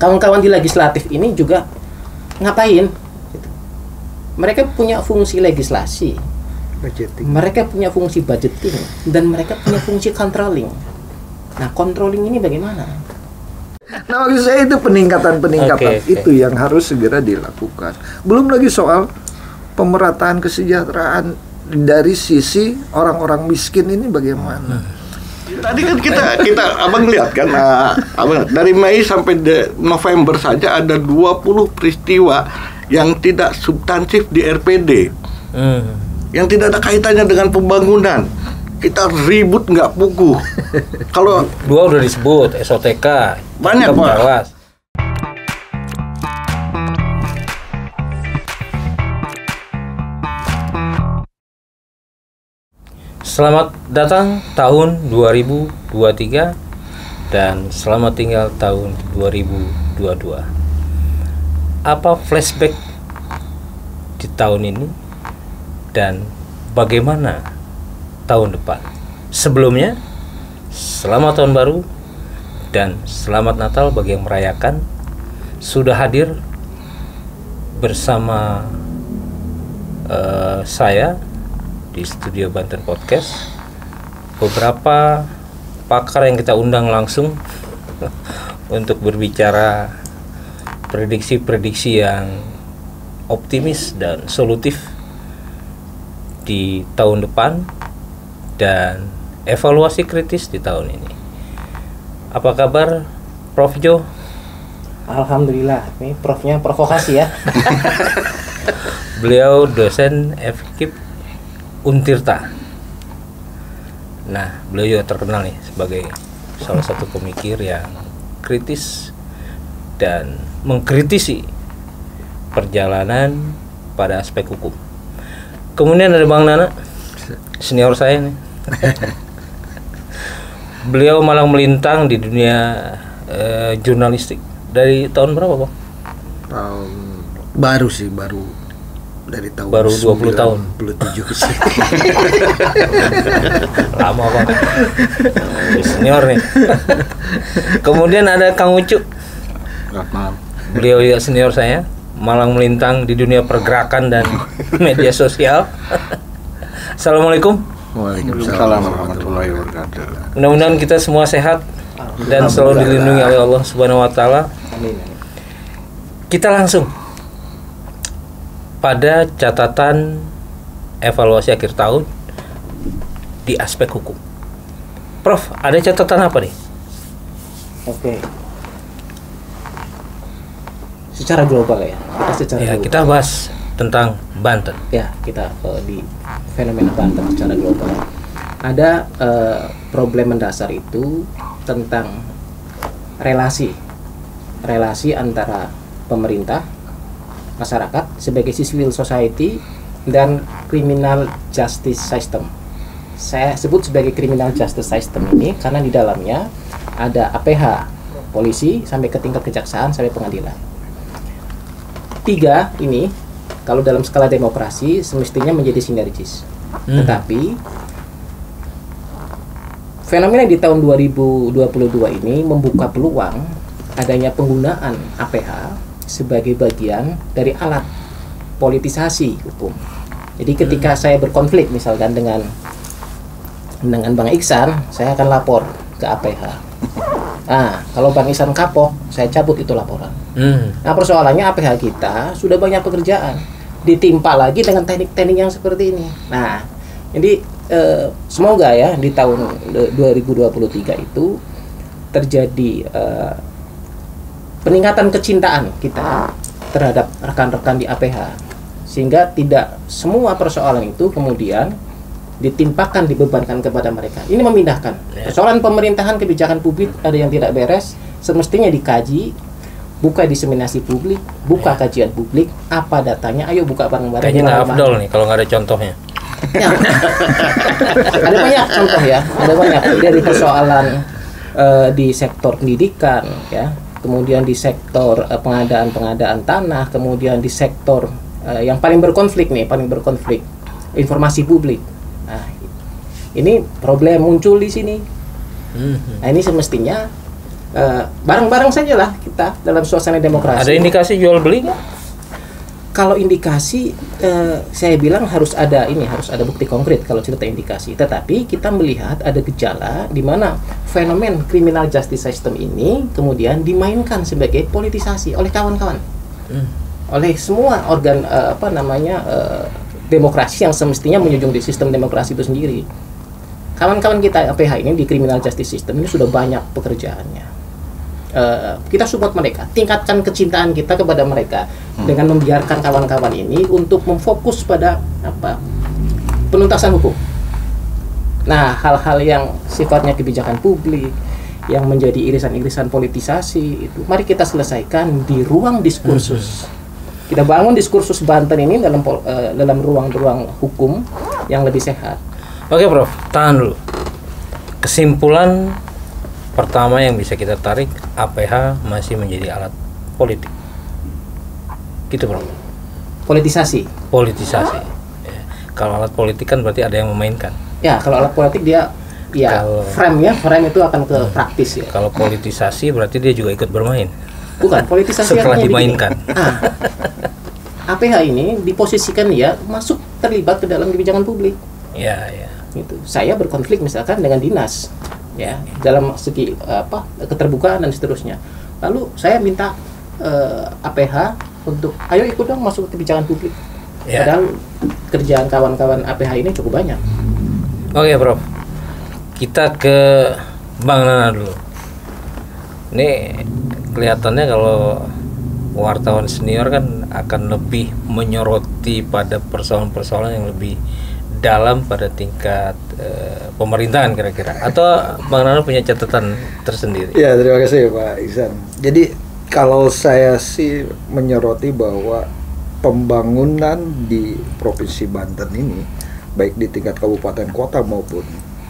kawan-kawan di legislatif ini juga ngapain? Gitu. Mereka punya fungsi legislasi, budgeting. mereka punya fungsi budgeting, dan mereka punya fungsi controlling. Nah, controlling ini bagaimana? Nah maksud saya itu peningkatan-peningkatan oke. itu yang harus segera dilakukan. Belum lagi soal pemerataan kesejahteraan dari sisi orang-orang miskin ini bagaimana? Tadi kan kita kita abang lihat kan, ah, abang dari Mei sampai de- November saja ada 20 peristiwa yang tidak substansif di RPD, Hmm. yang tidak ada kaitannya dengan pembangunan. Kita ribut nggak puguh. Kalau Dua udah disebut SOTK. Banyak, Pak. Selamat datang tahun 2023 dan selamat tinggal tahun 2022. Apa flashback di tahun ini dan bagaimana tahun depan? Sebelumnya, selamat tahun baru dan selamat Natal bagi yang merayakan. Sudah hadir bersama eh, saya di studio Banten Podcast beberapa pakar yang kita undang langsung untuk berbicara prediksi-prediksi yang optimis dan solutif di tahun depan dan evaluasi kritis di tahun ini. Apa kabar Prof Jo? Alhamdulillah, ini profnya provokasi ya. Beliau dosen FKIP Untirta. Nah, beliau juga terkenal nih sebagai salah satu pemikir yang kritis dan mengkritisi perjalanan pada aspek hukum. Kemudian ada Bang Nana, senior saya nih. beliau malang melintang di dunia eh, jurnalistik dari tahun berapa, Bang? Tahun baru sih baru dari tahun Baru 20 tahun. 97 sih. lama banget. Senior nih. Kemudian ada Kang Ucu. Beliau juga senior saya. Malang melintang di dunia pergerakan dan media sosial. Assalamualaikum. Waalaikumsalam warahmatullahi wabarakatuh. mudah-mudahan kita semua sehat dan selalu dilindungi oleh Allah Subhanahu Wa Taala. Amin. kita langsung pada catatan evaluasi akhir tahun di aspek hukum Prof ada catatan apa nih Oke. Secara global ya. Kita secara Ya, global. kita bahas tentang Banten. ya kita eh, di fenomena Banten secara global ada eh, problem mendasar itu tentang relasi relasi antara pemerintah masyarakat sebagai civil society dan criminal justice system saya sebut sebagai criminal justice system ini karena di dalamnya ada APH polisi sampai ke tingkat kejaksaan sampai pengadilan tiga ini kalau dalam skala demokrasi semestinya menjadi sinergis. Hmm. Tetapi fenomena di tahun 2022 ini membuka peluang adanya penggunaan APH sebagai bagian dari alat politisasi hukum. Jadi ketika saya berkonflik misalkan dengan dengan Bang Iksan, saya akan lapor ke APH. Nah, kalau Bang Iksan kapok, saya cabut itu laporan. Hmm. Nah persoalannya APH kita sudah banyak pekerjaan ditimpa lagi dengan teknik-teknik yang seperti ini. Nah jadi eh, semoga ya di tahun eh, 2023 itu terjadi eh, peningkatan kecintaan kita terhadap rekan-rekan di APH sehingga tidak semua persoalan itu kemudian ditimpakan dibebankan kepada mereka. Ini memindahkan persoalan pemerintahan kebijakan publik ada yang tidak beres semestinya dikaji buka diseminasi publik, buka kajian publik, apa datanya, ayo buka bareng-bareng. Kayaknya nggak afdol nih kalau nggak ada contohnya. Ya. ada banyak contoh ya, ada banyak dari persoalan eh, di sektor pendidikan ya, kemudian di sektor eh, pengadaan-pengadaan tanah, kemudian di sektor eh, yang paling berkonflik nih, paling berkonflik informasi publik. Nah, ini problem muncul di sini. Hmm. Nah ini semestinya eh, bareng-bareng saja lah kita dalam suasana demokrasi. Ada indikasi jual beli nggak? kalau indikasi eh, saya bilang harus ada ini harus ada bukti konkret kalau cerita indikasi tetapi kita melihat ada gejala di mana fenomen criminal justice system ini kemudian dimainkan sebagai politisasi oleh kawan-kawan oleh semua organ eh, apa namanya eh, demokrasi yang semestinya menjunjung di sistem demokrasi itu sendiri kawan-kawan kita APH ini di criminal justice system ini sudah banyak pekerjaannya Eh, kita support mereka, tingkatkan kecintaan kita kepada mereka dengan membiarkan kawan-kawan ini untuk memfokus pada apa penuntasan hukum. Nah, hal-hal yang sifatnya kebijakan publik yang menjadi irisan-irisan politisasi itu mari kita selesaikan di ruang diskursus. Kita bangun diskursus Banten ini dalam eh, dalam ruang-ruang hukum yang lebih sehat. Oke, Prof. Tahan dulu. Kesimpulan pertama yang bisa kita tarik, APH masih menjadi alat politik. Gitu, Prof. Politisasi. Politisasi. Ya. Kalau alat politik kan berarti ada yang memainkan. Ya, kalau alat politik dia ya Kalau- frame ya, frame itu akan ke praktis ya. Kalau politisasi berarti dia juga ikut bermain. Bukan, politisasi Setelah artinya begini. dimainkan. Ah, APH ini diposisikan dia masuk terlibat ke dalam kebijakan publik. Ya, ya. Gitu. Saya berkonflik misalkan dengan dinas, ya dalam segi apa keterbukaan dan seterusnya. Lalu saya minta eh, APH untuk ayo ikut dong masuk ke kebijakan publik. Ya. Padahal kerjaan kawan-kawan APH ini cukup banyak. Oke, Prof. Kita ke Bang Nana dulu. Ini kelihatannya kalau wartawan senior kan akan lebih menyoroti pada persoalan-persoalan yang lebih dalam pada tingkat eh, pemerintahan kira-kira. Atau Bang Nana punya catatan tersendiri? Ya terima kasih Pak Iksan. Jadi kalau saya sih menyoroti bahwa pembangunan di provinsi Banten ini baik di tingkat kabupaten kota maupun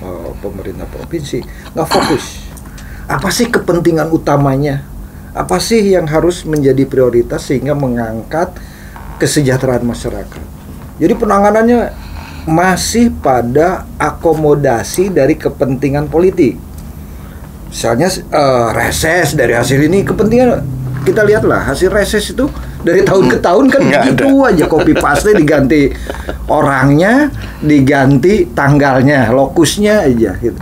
eh, pemerintah provinsi nggak fokus. Apa sih kepentingan utamanya? Apa sih yang harus menjadi prioritas sehingga mengangkat kesejahteraan masyarakat? Jadi penanganannya masih pada akomodasi dari kepentingan politik. Misalnya eh, reses dari hasil ini kepentingan kita lihatlah hasil reses itu dari tahun ke tahun kan Nggak gitu aja copy paste diganti orangnya diganti tanggalnya lokusnya aja gitu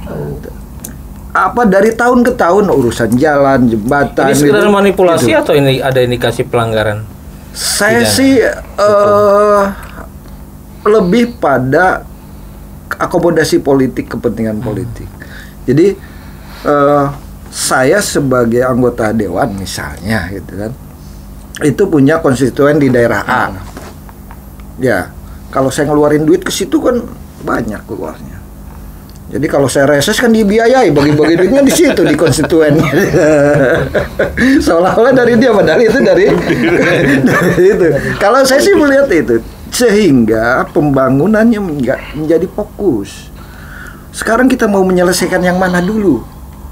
apa dari tahun ke tahun urusan jalan jembatan Ini sekedar gitu. manipulasi Gitu. atau ini ada indikasi pelanggaran? saya Pidana. sih eh, lebih pada akomodasi politik kepentingan politik. Jadi eh, saya sebagai anggota dewan misalnya gitu kan, itu punya konstituen di daerah A. Ya, kalau saya ngeluarin duit ke situ kan banyak keluarnya. Jadi kalau saya reses kan dibiayai bagi-bagi duitnya di situ di konstituennya. Seolah-olah dari dia padahal itu dari, dari itu. Kalau saya sih melihat itu sehingga pembangunannya menja- menjadi fokus. Sekarang kita mau menyelesaikan yang mana dulu?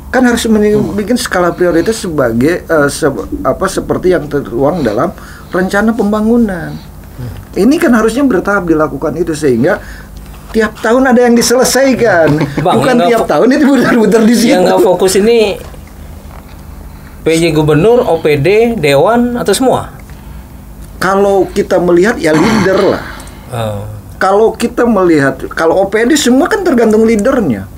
Kan harus bikin skala prioritas sebagai eh, se- apa seperti yang tertuang dalam rencana pembangunan. Ini kan harusnya bertahap dilakukan itu sehingga tiap tahun ada yang diselesaikan. Bang, Bukan tiap tahun itu benar-benar di situ. Yang nggak fokus ini PJ Gubernur, OPD, Dewan atau semua? Kalau kita melihat ya leader lah. Oh. Kalau kita melihat kalau OPD semua kan tergantung leadernya.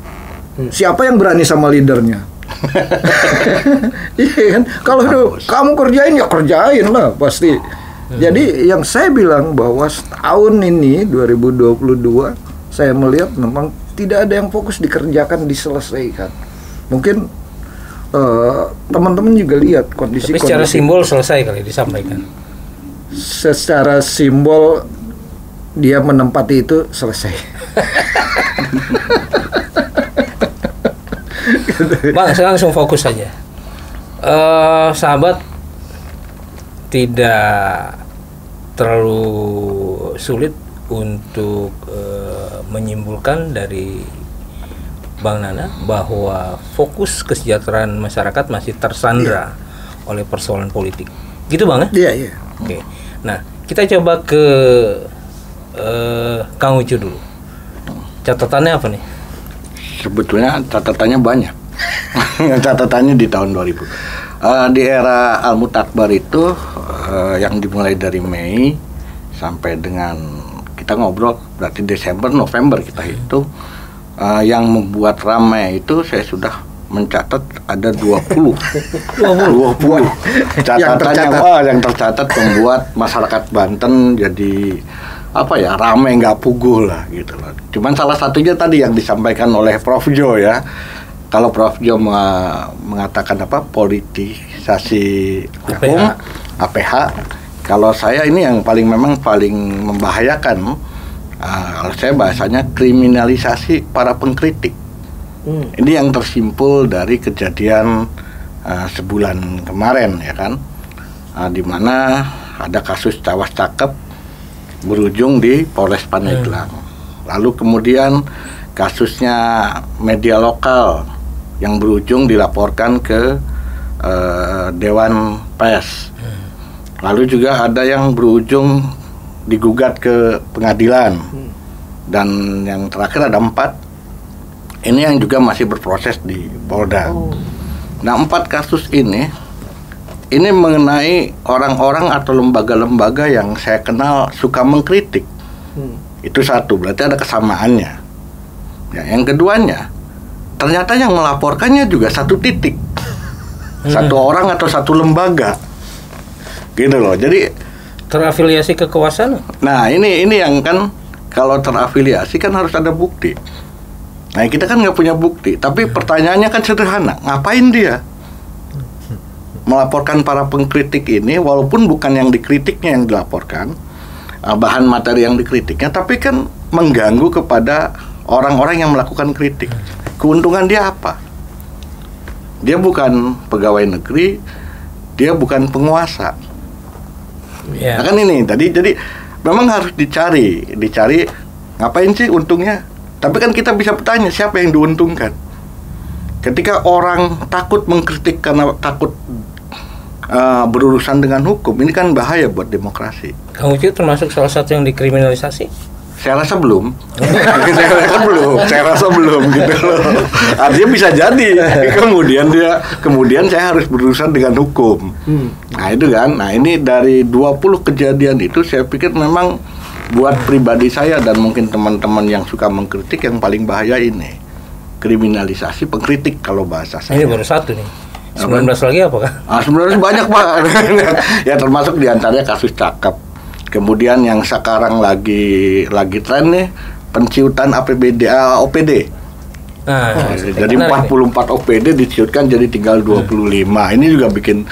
Hmm. Siapa yang berani sama leadernya? Iya kan? Kalau kamu kerjain ya kerjain lah pasti. Hmm. Jadi yang saya bilang bahwa setahun ini 2022 saya melihat memang tidak ada yang fokus dikerjakan diselesaikan. Mungkin eh, teman-teman juga lihat kondisi Tapi secara kondisi simbol selesai kali disampaikan. secara simbol dia menempati itu selesai. Bang, saya langsung fokus saja. Eh, sahabat tidak terlalu sulit untuk eh, menyimpulkan dari Bang Nana bahwa fokus kesejahteraan masyarakat masih tersandra oleh persoalan politik. Gitu Bang ya? Iya, iya. Oke. Nah, kita coba ke eh, Kang Ucu dulu. Catatannya apa nih? Sebetulnya catatannya banyak. Catatannya di tahun 2000. Eh, di era Al Mutakbar itu eh, yang dimulai dari Mei sampai dengan kita ngobrol berarti Desember November kita hitung eh, yang membuat ramai itu saya sudah mencatat ada 20 20 catatan yang, tercatat. wah, yang tercatat membuat masyarakat Banten jadi apa ya ramai nggak puguh lah gitu loh. Cuman salah satunya tadi yang disampaikan oleh Prof Jo ya. Kalau Prof Jo menga- mengatakan apa politisasi hukum APH. Kalau saya ini yang paling memang paling membahayakan ah, kalau saya bahasanya kriminalisasi para pengkritik. Hmm. Ini yang tersimpul dari kejadian uh, sebulan kemarin ya kan, uh, di mana ada kasus cawas cakep berujung di Polres Pandeglang. Lalu kemudian kasusnya media lokal yang berujung dilaporkan ke uh, Dewan Pers. Lalu juga ada yang berujung digugat ke pengadilan. Dan yang terakhir ada empat ini yang juga masih berproses di Polda. Nah empat kasus ini ini mengenai orang-orang atau lembaga-lembaga yang saya kenal suka mengkritik. Hmm. Itu satu, berarti ada kesamaannya. Ya, yang keduanya, ternyata yang melaporkannya juga satu titik, satu orang atau satu lembaga, gitu loh. Jadi Terafiliasi ke kekuasaan? Nah ini ini yang kan kalau terafiliasi kan harus ada bukti. Nah kita kan nggak punya bukti, tapi pertanyaannya kan sederhana, ngapain dia melaporkan para pengkritik ini, walaupun bukan yang dikritiknya yang dilaporkan, uh, bahan materi yang dikritiknya, tapi kan mengganggu kepada orang-orang yang melakukan kritik. Keuntungan dia apa? Dia bukan pegawai negeri, dia bukan penguasa. Ya. Nah kan ini tadi jadi memang harus dicari, dicari ngapain sih untungnya? Tapi kan kita bisa bertanya siapa yang diuntungkan. Ketika orang takut mengkritik karena takut uh, berurusan dengan hukum, ini kan bahaya buat demokrasi. Kang Ucu termasuk salah satu yang dikriminalisasi? Saya rasa belum. saya rasa belum. Saya rasa belum gitu loh. Artinya bisa jadi. Kemudian dia kemudian saya harus berurusan dengan hukum. Nah, itu kan. Nah, ini dari 20 kejadian itu saya pikir memang buat pribadi saya dan mungkin teman-teman yang suka mengkritik yang paling bahaya ini. Kriminalisasi pengkritik kalau bahasa saya. Ini baru satu nih. 19 lagi apa kan? Ah, sebenarnya banyak pak. ya termasuk di antaranya kasus cakep. Kemudian yang sekarang lagi lagi tren nih penciutan APBD ah, OPD. Nah, jadi menarik nih. 44 OPD diciutkan jadi tinggal 25. Ini juga bikin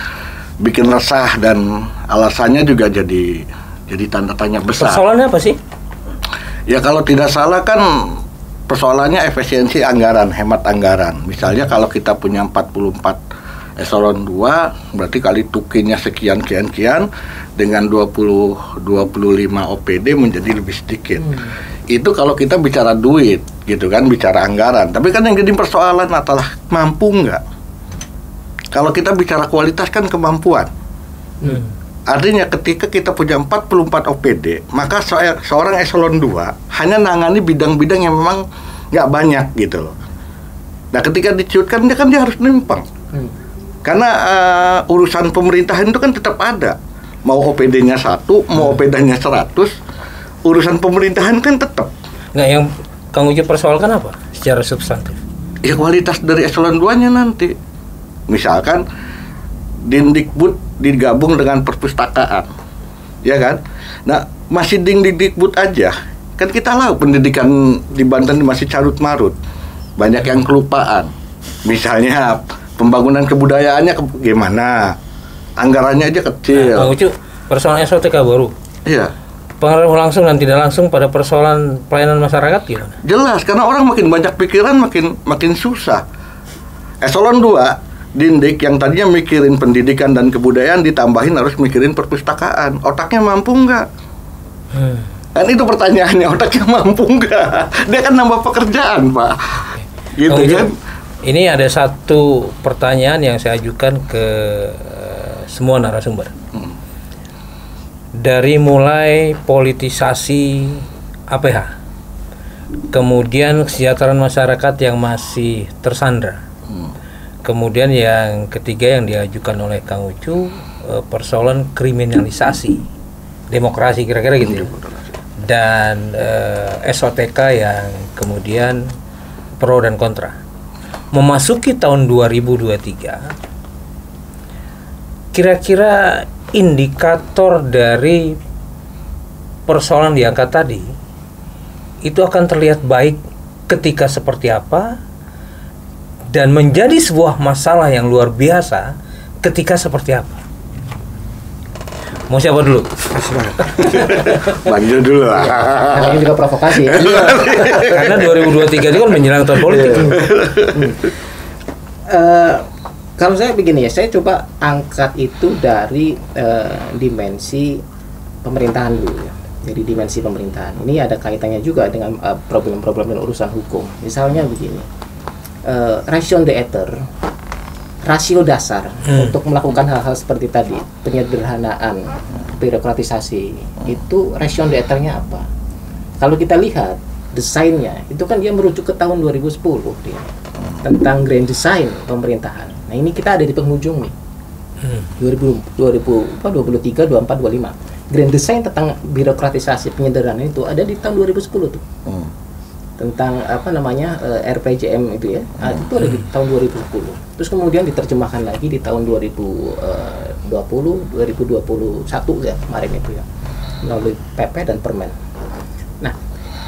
bikin resah dan alasannya juga jadi jadi tanda tanya besar. Persoalannya apa sih? Ya kalau tidak salah kan persoalannya efisiensi anggaran, hemat anggaran. Misalnya kalau kita punya 44 eselon 2 berarti kali tukinya sekian kian kian dengan 20 25 OPD menjadi lebih sedikit. Itu kalau kita bicara duit gitu kan, bicara anggaran. Tapi kan yang jadi persoalan adalah mampu nggak? Kalau kita bicara kualitas kan kemampuan. Hmm. Artinya ketika kita punya 44 OPD, maka se- seorang eselon 2 hanya nangani bidang-bidang yang memang nggak banyak gitu loh. Nah ketika diciutkan dia kan dia harus nimpang. Hmm. Karena eh, urusan pemerintahan itu kan tetap ada. Mau OPD-nya satu, mau OPD-nya 100, urusan pemerintahan kan tetap. Nggak yang Kang Ucu persoalkan apa secara substantif? Ya kualitas dari eselon 2-nya nanti. Misalkan Dindikbud digabung dengan perpustakaan. Ya kan? Nah, masih Dindikbud aja. Kan kita tahu pendidikan di Banten masih carut marut. Banyak yang kelupaan. Misalnya pembangunan kebudayaannya ke- gimana? Anggarannya aja kecil. Ucu, persoalan SOTK baru. Iya. Pengaruh langsung dan tidak langsung pada persoalan pelayanan masyarakat gimana? Jelas karena orang makin banyak pikiran makin makin susah. Eselon 2 Dindik yang tadinya mikirin pendidikan dan kebudayaan ditambahin harus mikirin perpustakaan. Otaknya mampu nggak? Hmm. Kan itu pertanyaannya, otaknya mampu nggak? Dia kan nambah pekerjaan, Pak. Gitu Ucu, kan? Ini ada satu pertanyaan yang saya ajukan ke eh, semua narasumber. Dari mulai politisasi APH, kemudian kesejahteraan masyarakat yang masih tersandra, kemudian yang ketiga yang diajukan oleh Kang Ucu eh, persoalan kriminalisasi demokrasi kira-kira gitu ya. Dan eh, SOTK yang kemudian pro dan kontra. Memasuki tahun 2023 kira-kira indikator dari persoalan diangkat tadi itu akan terlihat baik ketika seperti apa dan menjadi sebuah masalah yang luar biasa ketika seperti apa. Mau siapa dulu? Bang Jo dulu lah. Nah, ini juga provokasi ya. Karena 2023 itu kan menjelang tahun politik. Eh, kalau saya begini ya, saya coba angkat itu dari eh, dimensi pemerintahan dulu ya. Jadi dimensi pemerintahan. Ini ada kaitannya juga dengan eh, problem-problem dan urusan hukum. Misalnya begini, eh, ration d'etre, rasio dasar Hmm. untuk melakukan hal-hal seperti tadi, penyederhanaan, birokratisasi, itu ration d'etre-nya apa? Kalau kita lihat desainnya, itu kan dia merujuk ke tahun 2010 dia tentang grand design pemerintahan. Nah ini kita ada di penghujung nih. Hmm. 2000, 2000 apa, 23, 24, 25. Grand design tentang birokratisasi penyederhanaan itu ada di tahun 2010 tuh. Hmm. Tentang apa namanya eh, RPJM itu ya. Ah, itu ada di tahun 2010. Terus kemudian diterjemahkan lagi di tahun 2020, 2021 ya kemarin itu ya. Melalui PP dan Permen. Nah,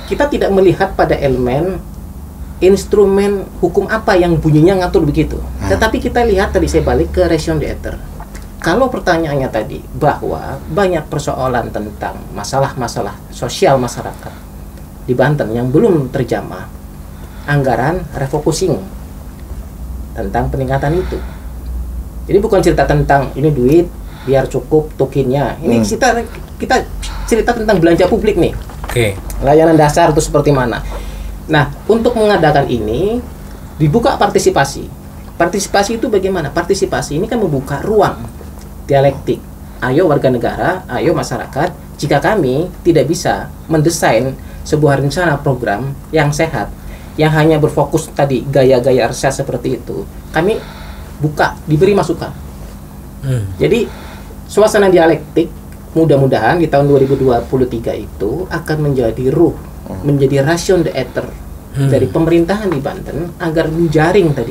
kita tidak melihat pada elemen instrumen hukum apa yang bunyinya ngatur begitu. Tetapi kita lihat tadi saya balik ke ration d'etre. Kalau pertanyaannya tadi bahwa banyak persoalan tentang masalah-masalah sosial masyarakat di Banten yang belum terjamah, anggaran refocusing tentang peningkatan itu. Jadi bukan cerita tentang ini duit biar cukup tukinnya. Ini kita kita cerita tentang belanja publik nih Oke. layanan dasar itu seperti mana. Nah, untuk mengadakan ini dibuka partisipasi. Partisipasi itu bagaimana? Partisipasi ini kan membuka ruang dialektik. Ayo warga negara, ayo masyarakat, jika kami tidak bisa mendesain sebuah rencana program yang sehat, yang hanya berfokus tadi gaya-gaya reses seperti itu, kami buka, diberi masukan. Hmm. Jadi suasana dialektik mudah-mudahan di tahun 2023 itu akan menjadi ruh, menjadi ration d'etre Hmm. dari pemerintahan di Banten agar menjaring tadi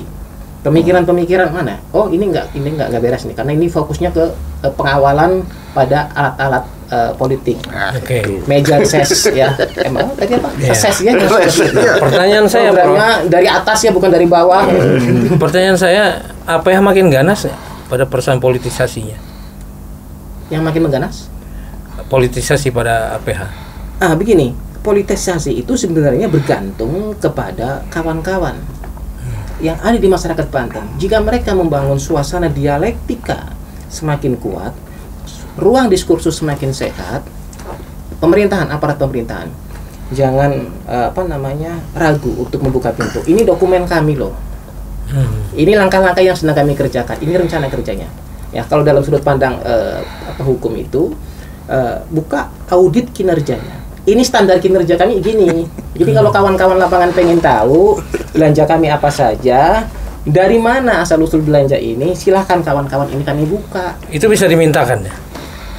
pemikiran-pemikiran mana? Oh ini enggak ini enggak enggak beres nih karena ini fokusnya ke pengawalan pada alat-alat eh, politik. Oke. Meja ses ya. Emang tadi apa? Iya. Ses ya. Pertanyaan saya. Programnya dari atas ya bukan dari bawah. Pertanyaan saya, apa yang makin ganas ya pada persoalan politisasinya? Yang makin mengganas. Politisasi pada APH. Ah, begini, politisasi itu sebenarnya bergantung kepada kawan-kawan yang ada di masyarakat Banten. Jika mereka membangun suasana dialektika semakin kuat, ruang diskursus semakin sehat, pemerintahan, aparat pemerintahan, jangan eh, apa namanya ragu untuk membuka pintu. Ini dokumen kami loh. Hmm. Ini langkah-langkah yang sedang kami kerjakan. Ini rencana kerjanya. Ya, kalau dalam sudut pandang eh, apa hukum itu eh, buka audit kinerjanya. Ini standar kinerja kami gini. Jadi kalau kawan-kawan lapangan pengen tahu belanja kami apa saja, dari mana asal usul belanja ini, silahkan kawan-kawan ini kami buka. Itu bisa dimintakan ya?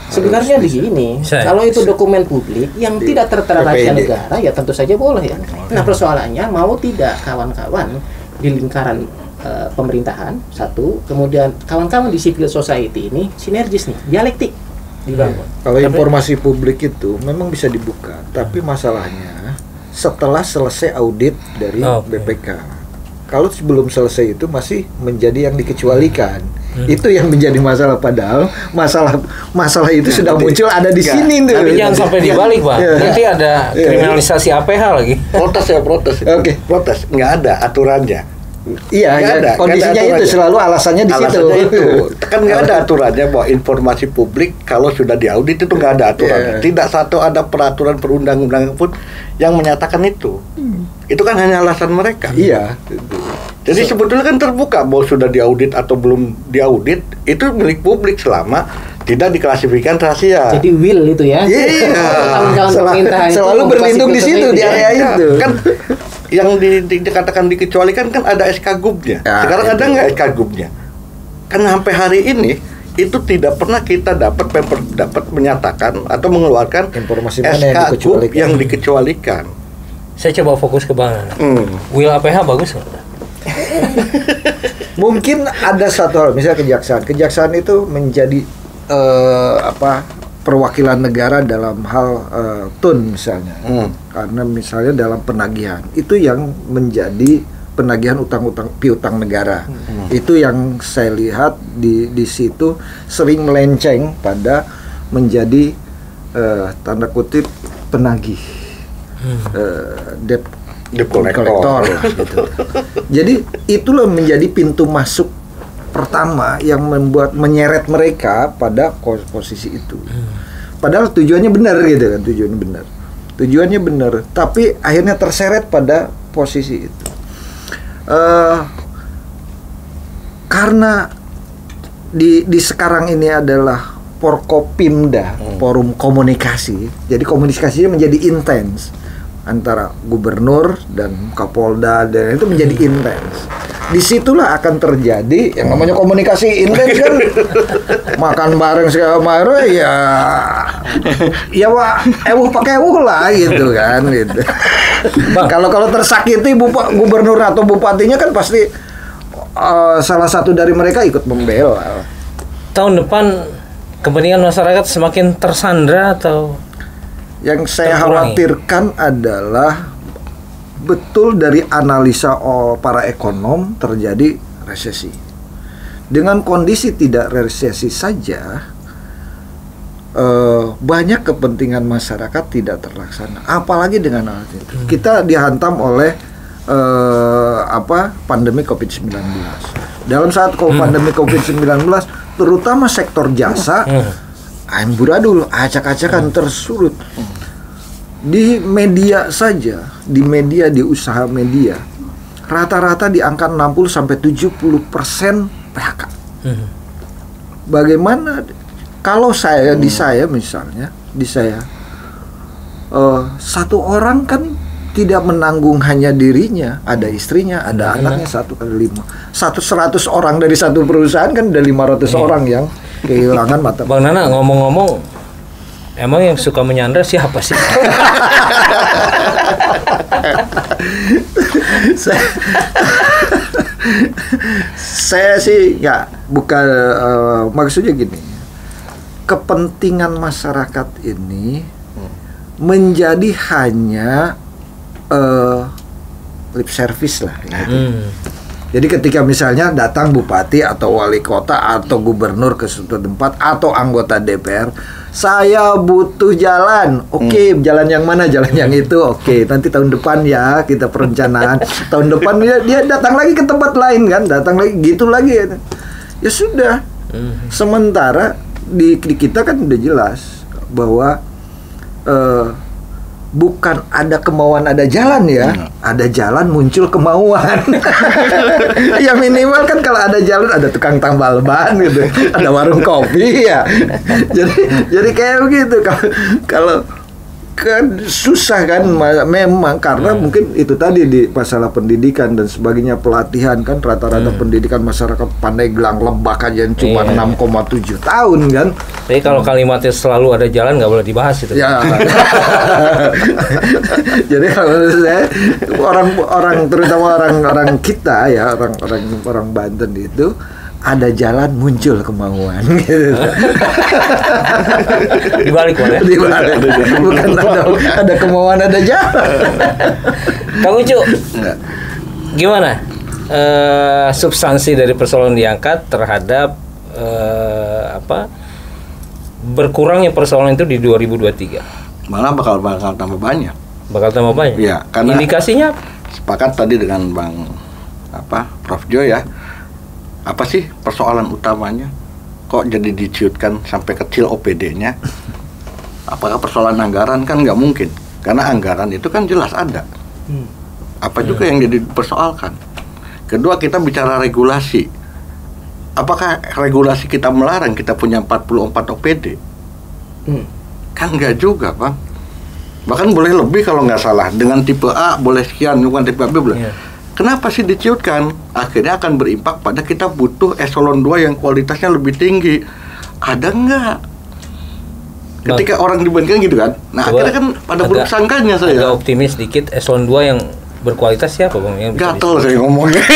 Sebenarnya begini, Saya- kalau itu dokumen publik yang Di tidak tertera rahasia negara, ya tentu saja boleh ya. Nah persoalannya mau tidak kawan-kawan di lingkaran eh, pemerintahan satu, kemudian kawan-kawan di civil society ini sinergis nih, dialektik dibangun. Kalau informasi publik itu memang bisa dibuka, tapi masalahnya setelah selesai audit dari Oke. BPK. Kalau sebelum selesai itu masih menjadi yang dikecualikan. Hmm. Itu yang menjadi masalah padahal masalah masalah itu sudah nanti- muncul ada di Enggak, sini tuh. Tapi jangan sampai dibalik, Pak. Iya. Nanti ada Iya. kriminalisasi APH lagi. Protes ya protes. itu. Oke. Protes. Nggak ada aturannya. Iya, Nggak ya, ada, kondisinya ada itu selalu alasannya di Alasannya situ. itu kan nggak ada aturannya bahwa informasi publik kalau sudah diaudit itu nggak ada aturannya. Iya. Tidak satu ada peraturan perundang-undangan pun yang menyatakan itu. Itu kan hanya alasan mereka. Iya. Jadi sebetulnya kan terbuka bahwa sudah diaudit atau belum diaudit itu milik publik selama tidak diklasifikasikan rahasia. Jadi will itu ya. Iya. Sel- itu selalu membuka berlindung di situ, di ya. area Iya, itu. kan yang di, di- dikatakan dikecualikan kan ada SK Gubnya. Ya, Sekarang ada itu. nggak SK Gubnya? Kan sampai hari ini itu tidak pernah kita dapat Pemper dapat menyatakan atau mengeluarkan Informasi mana yang SK Gub dikecualikan. yang dikecualikan. Saya coba fokus ke Bang. Hmm. Will APH bagus nggak? Mungkin ada satu hal, misalnya kejaksaan. Kejaksaan itu menjadi eh, apa perwakilan negara dalam hal eh, tun misalnya. Hmm. Karena misalnya dalam penagihan itu yang menjadi penagihan utang-utang piutang negara. Itu yang saya lihat di di situ sering melenceng pada menjadi eh, tanda kutip penagih. Eh, debt Debt collector. lah gitu. Jadi itulah menjadi pintu masuk pertama yang membuat menyeret mereka pada posisi itu. Padahal tujuannya benar gitu kan, tujuannya benar. Tujuannya benar, tapi akhirnya terseret pada posisi itu. Eh karena di di sekarang ini adalah Porkopimda, forum komunikasi. Jadi komunikasinya menjadi intens antara gubernur dan kapolda dan itu menjadi intens. Di situlah akan terjadi yang namanya komunikasi intens kan makan bareng segala macam ya ya wah ewuh pakai ewuh lah gitu kan gitu. Kalau kalau tersakiti bupa, gubernur atau bupatinya kan pasti eh, salah satu dari mereka ikut membela. Tahun depan kepentingan masyarakat semakin tersandra atau Yang saya Terkurangi. khawatirkan adalah betul dari analisa oh, para ekonom terjadi resesi. Dengan kondisi tidak resesi saja, eh, banyak kepentingan masyarakat tidak terlaksana. Apalagi dengan hal itu, kita dihantam oleh eh, apa pandemi COVID-19. Dalam saat ko- pandemi COVID-19, terutama sektor jasa, amburadul, acak-acakan tersurut. Di media saja, di media di usaha media, rata-rata di angka 60 sampai 70 persen PHK. Bagaimana kalau saya di saya misalnya, di saya eh, satu orang kan tidak menanggung hanya dirinya, ada istrinya, ada anaknya satu kali lima, satu seratus orang dari satu perusahaan kan ada 500 orang yang kehilangan mata Bang Nana ngomong-ngomong emang yang suka menyandra siapa sih? saya, saya sih ya bukan eh, maksudnya gini kepentingan masyarakat ini menjadi hanya eh, lip service lah gitu. Hmm. Jadi ketika misalnya datang bupati atau wali kota atau gubernur ke suatu tempat atau anggota DPR, saya butuh jalan. Oke, jalan yang mana? Jalan yang itu. Oke, nanti tahun depan ya kita perencanaan. tahun depan dia, dia datang lagi ke tempat lain kan, datang lagi gitu lagi. Ya, ya sudah. Sementara di, di kita kan udah jelas bahwa eh, bukan ada kemauan ada jalan ya, ada jalan muncul kemauan. ya minimal kan kalau ada jalan ada tukang tambal ban gitu, ada warung kopi ya. jadi jadi kayak begitu kalau kalau kan susah kan ma- memang karena mungkin itu tadi di masalah pendidikan dan sebagainya pelatihan kan rata-rata pendidikan masyarakat pandai gelang lebak aja yang cuma Iya. 6,7 tahun kan Tapi kalau kalimatnya selalu ada jalan nggak boleh dibahas itu. Ya. Jadi kalau saya orang orang terutama orang orang kita ya orang orang orang Banten itu ada jalan muncul kemauan gitu. Dibalik boleh. Di balik. Bukan ada ada kemauan ada jalan. Kang Ucu, gimana eh, substansi dari persoalan diangkat terhadap eh, apa berkurangnya persoalan itu di 2023? Malah bakal bakal tambah banyak. Bakal tambah banyak. Iya, karena- indikasinya Sepakat tadi dengan Bang apa Prof Jo ya. Apa sih persoalan utamanya? Kok jadi diciutkan sampai kecil OPD-nya? Apakah persoalan anggaran kan nggak mungkin? Karena anggaran itu kan jelas ada. Apa juga yang jadi dipersoalkan? Kedua kita bicara regulasi. Apakah regulasi kita melarang kita punya 44 OPD? Hmm. Kan nggak juga, Bang. Bahkan boleh lebih kalau nggak salah. Dengan tipe A boleh sekian, bukan tipe B boleh. Iya. Kenapa sih diciutkan? Akhirnya akan berimpak pada kita butuh eselon 2 yang kualitasnya lebih tinggi. Ada nggak? Ketika orang dibandingkan gitu kan. Nah, akhirnya kan pada agak- buruk sangkanya Agak saya. optimis dikit eselon 2 yang berkualitas siapa Bang? Yang Gatel saya ngomongnya.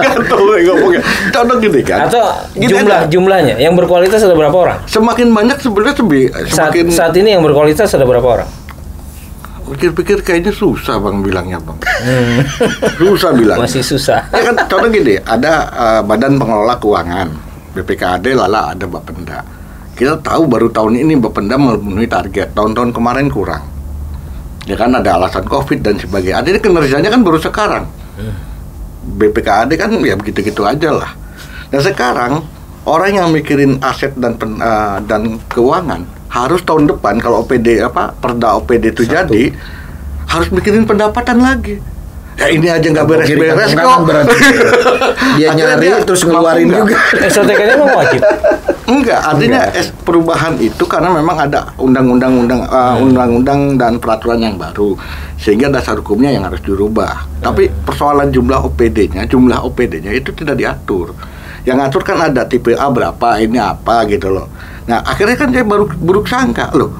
Gatel saya ngomongnya. Contoh gini kan. Atau Gini jumlah aja. jumlahnya yang berkualitas ada berapa orang? Semakin banyak sebenarnya Saat, semakin saat ini yang berkualitas ada berapa orang? Pikir-pikir kayaknya susah bang bilangnya bang. susah bilang. Masih susah. Ya kan contoh gini, ada eh, Badan Pengelola Keuangan, BPKAD, lala ada Bapenda. Kita tahu baru tahun ini Bapenda memenuhi target, tahun-tahun kemarin kurang. Ya kan ada alasan Covid dan sebagainya. Ada kinerjanya kan baru sekarang. BPKAD kan ya begitu-gitu aja lah. Dan sekarang orang yang mikirin aset dan pen- eh, dan keuangan harus tahun depan kalau OPD apa perda OPD itu jadi harus mikirin pendapatan lagi. Ya ini aja nggak beres-beres kok. Dia nyari, dia terus ngeluarin juga. SOTK-nya memang wajib. Enggak, artinya es perubahan itu karena memang ada undang-undang undang uh, undang-undang dan peraturan yang baru sehingga dasar hukumnya yang harus dirubah. Tapi persoalan jumlah OPD-nya, jumlah OPD-nya itu tidak diatur. Yang ngatur kan ada tipe A berapa, ini apa gitu loh. Nah, akhirnya kan saya baru buruk sangka loh.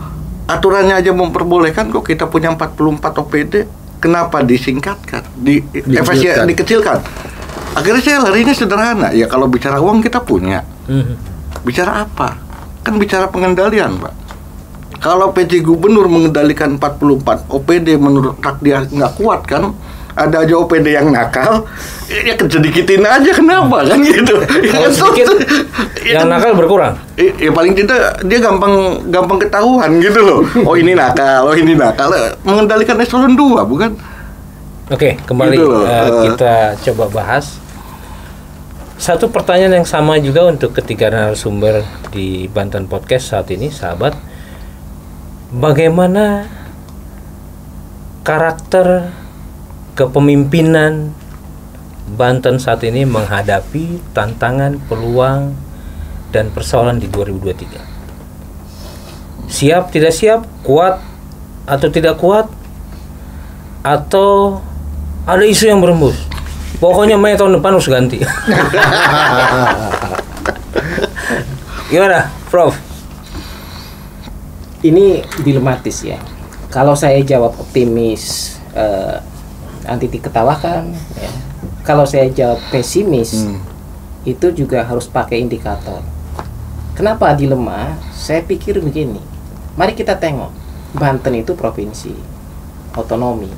Aturannya aja memperbolehkan kok kita punya 44 OPD, kenapa disingkatkan, di efisien Dikecilkan. dikecilkan. Akhirnya saya larinya sederhana, ya kalau bicara uang kita punya, Mhm. Bicara apa? Kan bicara pengendalian, Pak. Kalau PJ Gubernur mengendalikan 44 OPD menurut tak dia nggak kuat kan? Ada aja OPD yang nakal, ya kecedikitin aja kenapa kan gitu? Ya sedikit, ya yang nakal berkurang. ya, ya paling tidak dia gampang gampang ketahuan gitu loh. Oh ini nakal, oh ini nakal. Mengendalikan eselon 2 bukan? Oke, kembali Gitu loh, eh. kita coba bahas. Satu pertanyaan yang sama juga untuk ketiga narasumber di Banten Podcast saat ini, sahabat. Bagaimana karakter kepemimpinan Banten saat ini menghadapi tantangan, peluang, dan persoalan di 2023? Siap tidak siap, kuat atau tidak kuat, atau ada isu yang berembus. Pokoknya Mei tahun depan harus ganti. Gimana, Prof? ini dilematis ya. Kalau saya jawab optimis, eh, nanti diketawakan. Ya. Kalau saya jawab pesimis, itu juga harus pakai indikator. Kenapa dilema? Saya pikir begini. Mari kita tengok. Banten itu provinsi, otonomi.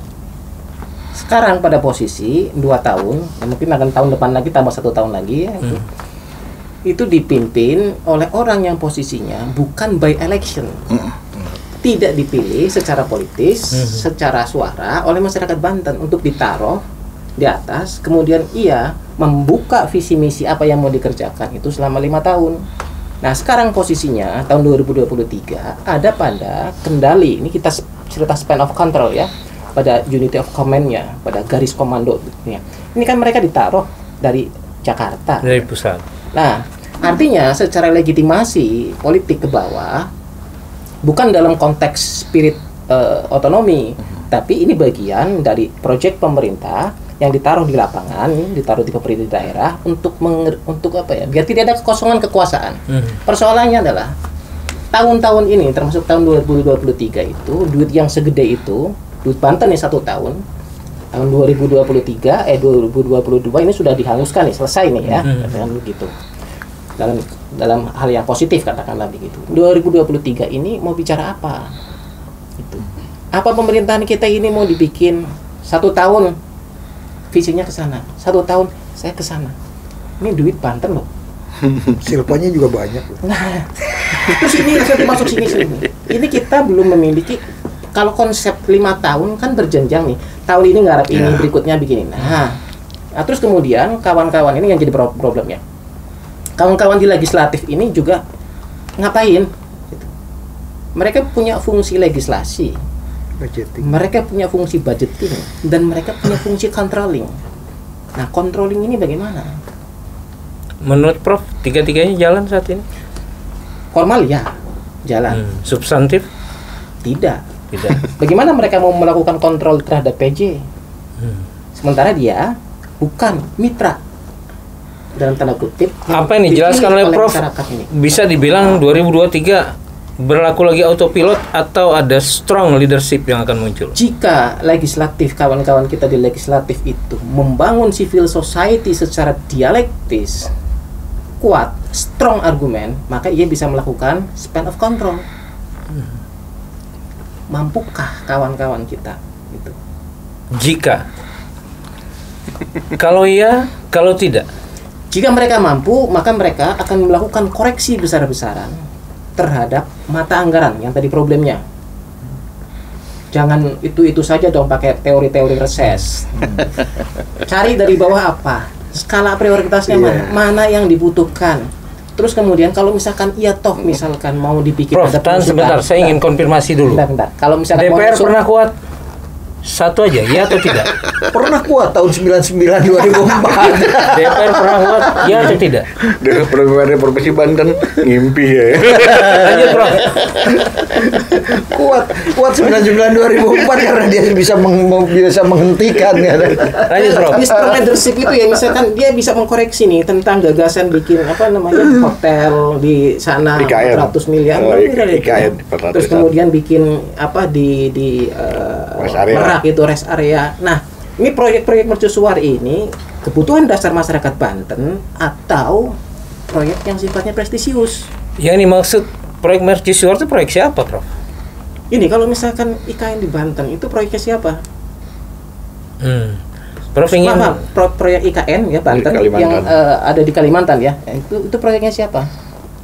Sekarang pada posisi dua tahun, ya mungkin akan tahun depan lagi tambah satu tahun lagi ya. itu. Itu dipimpin oleh orang yang posisinya bukan by election tidak dipilih secara politis, secara suara oleh masyarakat Banten untuk ditaruh di atas, kemudian ia membuka visi misi apa yang mau dikerjakan itu selama lima tahun. Nah sekarang posisinya tahun 2023 ada pada kendali ini kita cerita span of control ya pada unity of command-nya, pada garis komando ya. Ini kan mereka ditaruh dari Jakarta. Dari pusat. Nah, artinya secara legitimasi politik ke bawah bukan dalam konteks spirit eh, otonomi, tapi ini bagian dari proyek pemerintah yang ditaruh di lapangan, ditaruh di pemerintah daerah untuk menger- untuk apa ya? Biar tidak ada kekosongan kekuasaan. Mhm. Persoalannya adalah tahun-tahun ini termasuk tahun 2023 itu duit yang segede itu duit Banten nih satu tahun tahun 2023 eh 2022 ini sudah dihanguskan nih selesai nih ya kan begitu dalam dalam hal yang positif katakanlah begitu 2023 ini mau bicara apa itu apa pemerintahan kita ini mau dibikin satu tahun visinya ke sana satu tahun saya ke sana ini duit Banten loh Silpanya juga banyak. loh. Nah, terus ini saya masuk sini sini. Ini kita belum memiliki kalau konsep lima tahun kan berjenjang nih. Tahun ini ngarep ini, Ya. berikutnya begini. Nah, nah, terus kemudian kawan-kawan ini yang jadi pro- problemnya. Kawan-kawan di legislatif ini juga ngapain? Gitu. Mereka punya fungsi legislasi, Budgeting. mereka punya fungsi budgeting, dan mereka punya fungsi controlling. Nah, controlling ini bagaimana? Menurut Prof, tiga-tiganya jalan saat ini? Formal ya, jalan. Hmm. Substantif Tidak. tidak. Bagaimana mereka mau melakukan kontrol terhadap PJ? Hmm. Sementara dia bukan mitra dalam tanda kutip. Apa yang dijelaskan oleh Prof ini. bisa dibilang 2023 berlaku lagi autopilot atau ada strong leadership yang akan muncul? Jika legislatif kawan-kawan kita di legislatif itu membangun civil society secara dialektis kuat, strong argumen, maka ia bisa melakukan span of control. Mampukah kawan-kawan kita? Gitu. Jika kalau iya, kalau tidak. Jika mereka mampu, maka mereka akan melakukan koreksi besar-besaran terhadap mata anggaran yang tadi problemnya. Jangan itu-itu saja dong pakai teori-teori reses. Cari dari bawah apa? Skala prioritasnya Iya. mana? Mana yang dibutuhkan? Terus kemudian kalau misalkan iya toh misalkan mau dibikin Prof, ada pengusutan. sebentar, saya ingin konfirmasi dulu. Bentar, bentar. Kalau misalkan mau DPR masuk- pernah kuat satu aja, ya atau tidak? Pernah kuat tahun 99 2004. DPR pernah kuat, ya atau tidak? Dengan provinsi provinsi Banten ngimpi ya. Lanjut, Prof. kuat kuat 99 2004 karena dia bisa meng, bisa menghentikan ya. Lanjut, Prof. Tapi strong leadership itu ya misalkan dia bisa mengkoreksi nih tentang gagasan bikin apa namanya hotel di sana IKN. 400 miliar Oh. IKN, 400. terus kemudian bikin apa di di eh, area. Merak itu rest area nah ini proyek-proyek mercusuar ini kebutuhan dasar masyarakat Banten atau proyek yang sifatnya prestisius Yang dimaksud proyek mercusuar itu proyek siapa, Prof? ini kalau misalkan IKN di Banten itu proyeknya siapa Hmm. Prof ingin Maaf, pro- proyek IKN ya Banten yang eh, ada di Kalimantan ya. Itu itu proyeknya siapa?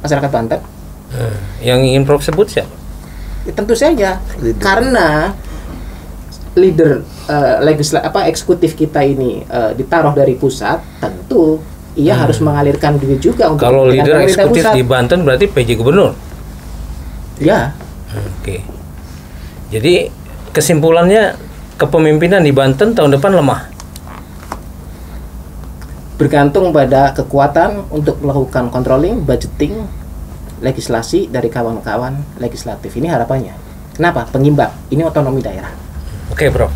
Masyarakat Banten. Hmm. yang ingin Prof sebut siapa? Ya, tentu saja Leader. karena leader eh, legisla apa eksekutif kita ini eh, ditaruh dari pusat, tentu ia harus mengalirkan duit juga untuk Hmm. Kalau leader eksekutif pusat. di Banten berarti PJ Gubernur. ya Oke. Jadi kesimpulannya kepemimpinan di Banten tahun depan lemah. bergantung pada kekuatan untuk melakukan controlling, budgeting, legislasi dari kawan-kawan legislatif. Ini harapannya. Kenapa? Pengimbang. Ini otonomi daerah. Oke, Prof.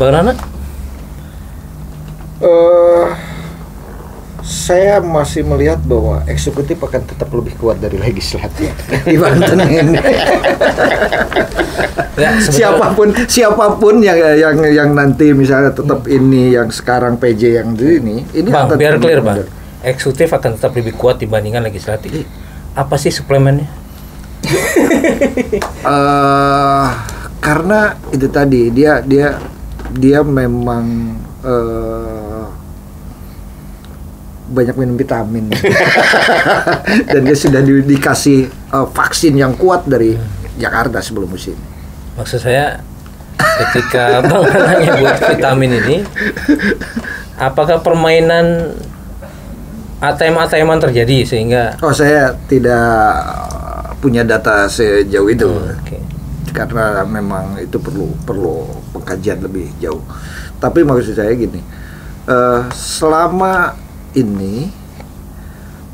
Bang Nana? Eh, saya masih melihat bahwa eksekutif akan tetap lebih kuat dari legislatif di Banten ini. Ya, siapa pun siapa pun yang yang yang nanti misalnya tetap ini yang sekarang PJ yang di ini ini Bang, akan biar clear, Bang. Eksekutif akan tetap lebih kuat dibandingkan legislatif. Apa sih suplemennya? Eh, karena itu tadi dia dia dia memang eh, banyak minum vitamin dan dia sudah di- dikasih eh, vaksin yang kuat dari Jakarta sebelum musim. Maksud saya ketika Bang Nana buat vitamin ini apakah permainan ATM-ATM-an terjadi sehingga Oh saya tidak punya data sejauh itu Oke. Karena memang itu perlu perlu pengkajian lebih jauh. Tapi maksud saya gini, eh, selama ini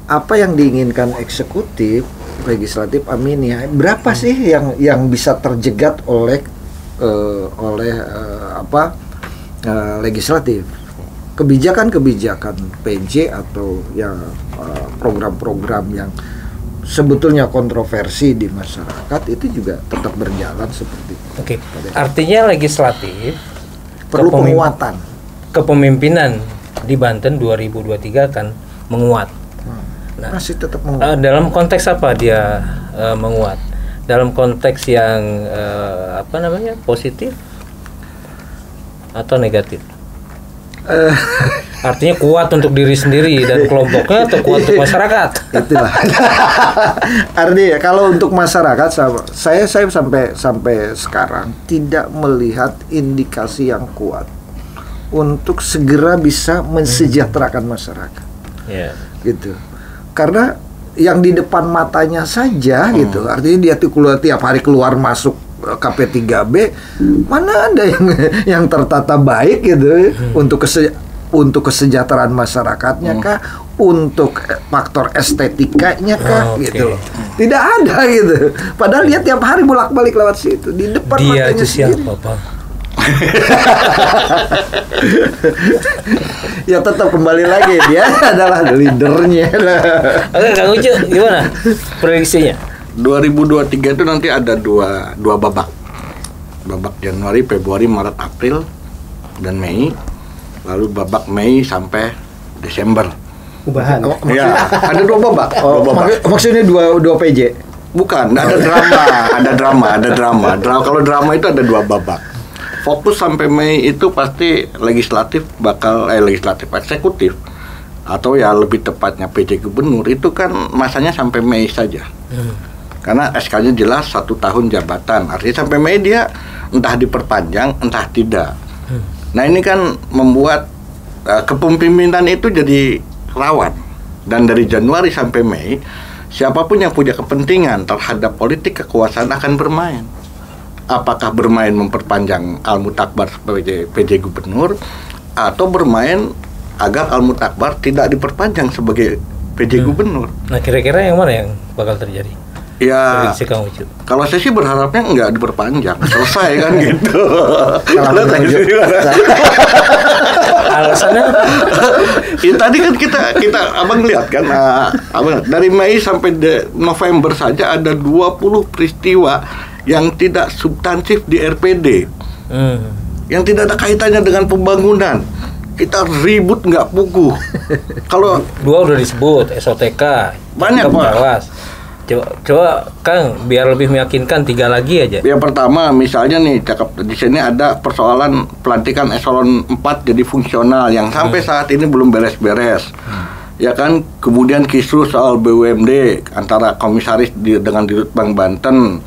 apa yang diinginkan eksekutif, legislatif, amin ya, berapa sih yang yang bisa terjegat oleh eh, oleh eh, apa eh, legislatif? Kebijakan-kebijakan PJ atau yang program-program yang sebetulnya kontroversi di masyarakat itu juga tetap berjalan seperti itu. Oke. Artinya legislatif Perlu kepemim- penguatan. Kepemimpinan di Banten 2023 akan menguat. Nah, Masih tetap menguat. dalam konteks apa dia eh, menguat? Dalam konteks yang eh, apa namanya positif atau negatif? Artinya kuat untuk diri sendiri dan kelompoknya atau kuat untuk masyarakat? itulah. Artinya kalau untuk masyarakat saya saya sampai sampai sekarang tidak melihat indikasi yang kuat untuk segera bisa mensejahterakan masyarakat. Ya. gitu karena yang di depan matanya saja gitu artinya dia keluar tiap hari keluar masuk eh, KP3B mana ada yang yang tertata baik gitu untuk kese- untuk kesejahteraan masyarakatnya kah, untuk eh, faktor estetikanya kah, Oh, oke. gitu loh. Tidak ada gitu. Padahal dia tiap hari bolak-balik lewat situ di depan Dia matanya itu sendiri. siapa, Bang? Ya tetap kembali lagi dia adalah leadernya. Oke, Kang Ucu, gimana prediksinya? 2023 itu nanti ada dua dua babak. Babak Januari, Februari, Maret, April dan Mei. Lalu babak Mei sampai Desember. Ubahan. Oh, Ya, ada dua babak. Oh, dua babak. mak- maksudnya dua dua PJ. Bukan, ada drama, ada drama, ada drama. Dra- kalau drama itu ada dua babak. Fokus sampai Mei itu pasti legislatif bakal eh legislatif eksekutif atau ya lebih tepatnya PJ gubernur itu kan masanya sampai Mei saja. Karena SK-nya jelas satu tahun jabatan, artinya sampai Mei dia entah diperpanjang, entah tidak. Nah ini kan membuat eh, kepemimpinan itu jadi rawan. Dan dari Januari sampai Mei, siapa pun yang punya kepentingan terhadap politik kekuasaan akan bermain. Apakah bermain memperpanjang Al-Mutakbar sebagai PJ gubernur atau bermain agar Al-Mutakbar tidak diperpanjang sebagai PJ gubernur. Nah, kira-kira yang mana yang bakal terjadi? Ya, kalau saya sih berharapnya nggak diperpanjang, selesai kan gitu. Kalau sih Alasannya ya, tadi kan kita kita abang lihat kan ah, abang dari Mei sampai de- November saja ada 20 peristiwa yang tidak substansif di RPD hmm. yang tidak ada kaitannya dengan pembangunan. Kita ribut nggak pugu kalau dua udah disebut SOTK Banyak, Pak. Coba coba Kang biar lebih meyakinkan tiga lagi aja. Yang pertama misalnya nih cakep di sini ada persoalan pelantikan eselon 4 jadi fungsional yang sampai saat ini belum beres-beres. Ya kan kemudian kisru soal BUMD antara komisaris di, dengan dirut Bank Banten